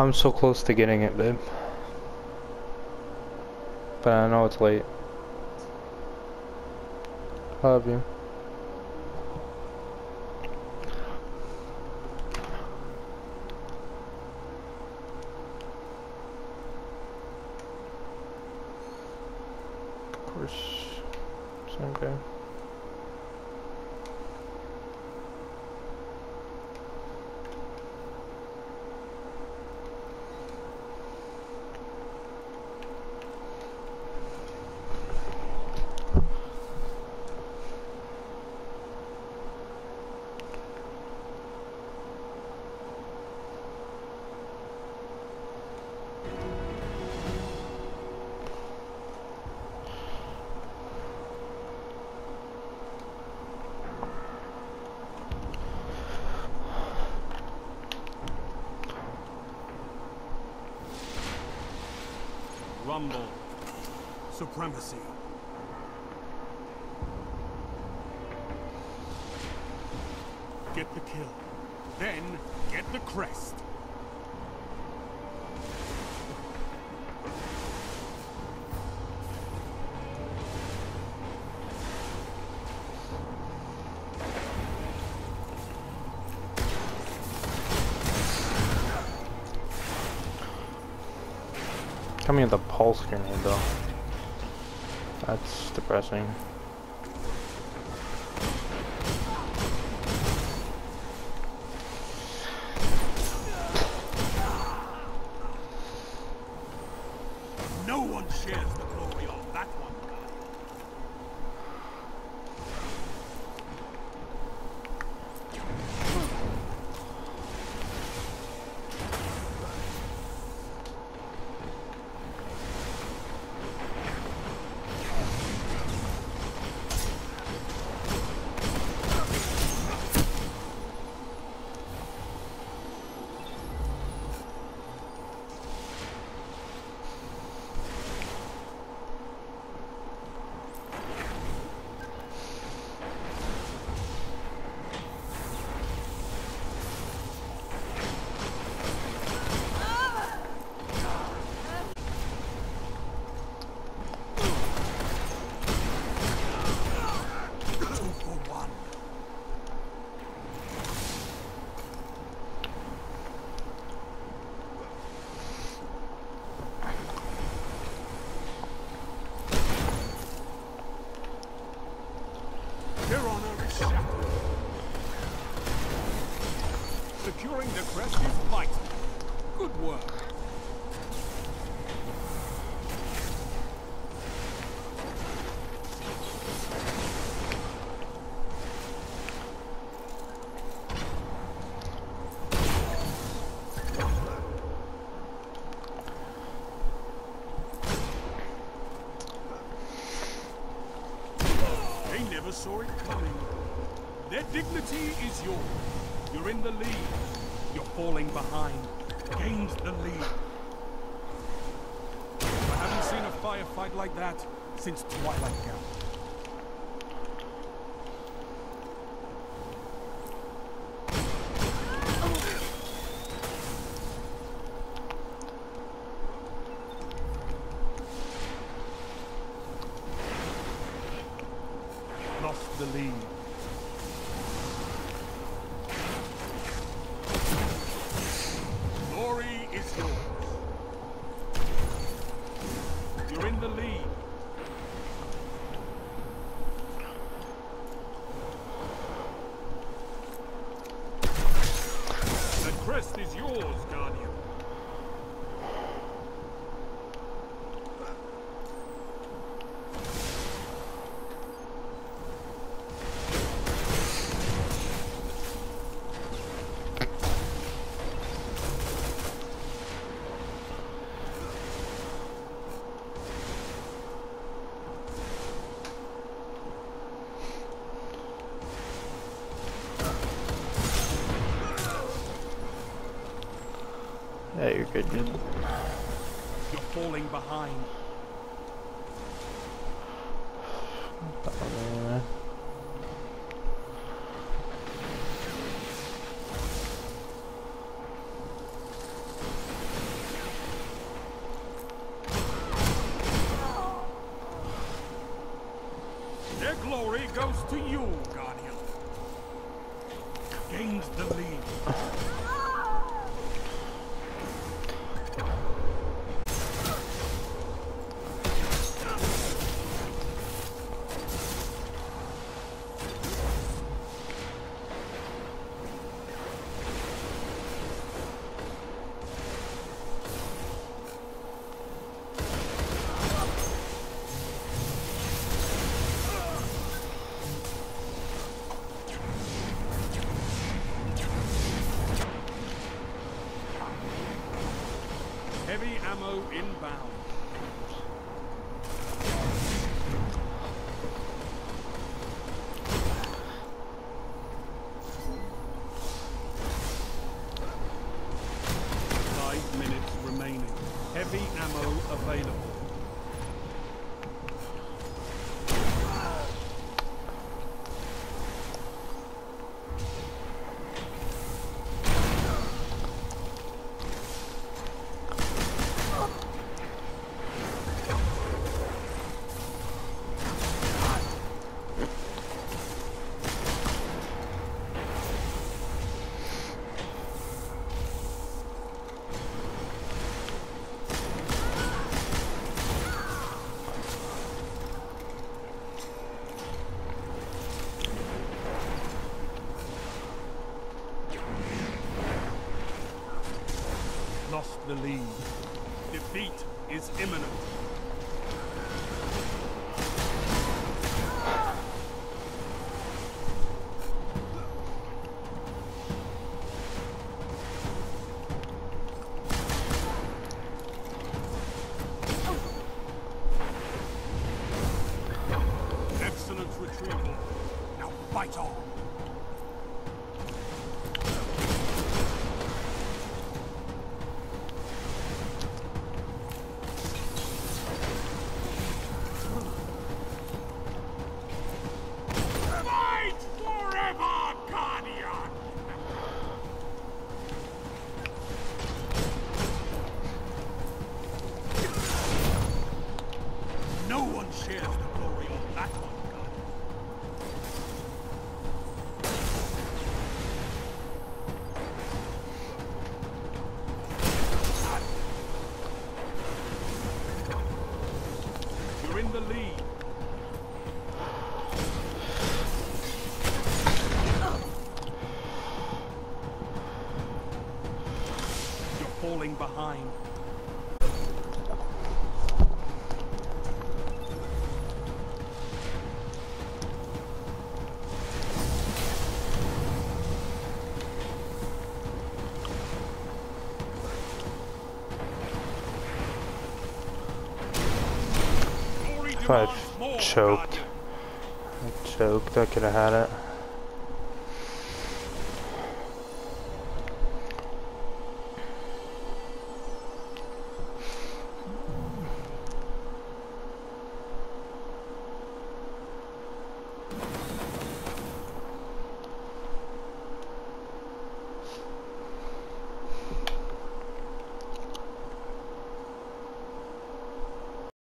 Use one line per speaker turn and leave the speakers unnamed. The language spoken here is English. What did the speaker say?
I'm so close to getting it, babe. But I know it's late. Love you. Of course. Same guy.
Supremacy. Get the kill. Then get the crest.
Coming with a pulse grenade though. That's depressing.
Securing the crest is vital. Good work. They never saw it coming. Their dignity is yours. You're in the lead. You're falling behind. Gained the lead. I haven't seen a firefight like that since Twilight Gap. Lost the lead. Glory is yours. You're in the lead. The crest is yours, Guardian.
Good.
You're falling behind.
Their glory goes to you, Guardian.
Gains the lead. Heavy ammo inbound. Five minutes remaining. Heavy ammo available. The lead. Defeat is imminent. Excellent retrieval. Now fight on. Fight forever, Guardian! No one shares the glory of that one, Guardian. You're in the lead. You're falling behind.
If I choked. I choked, I could have had it.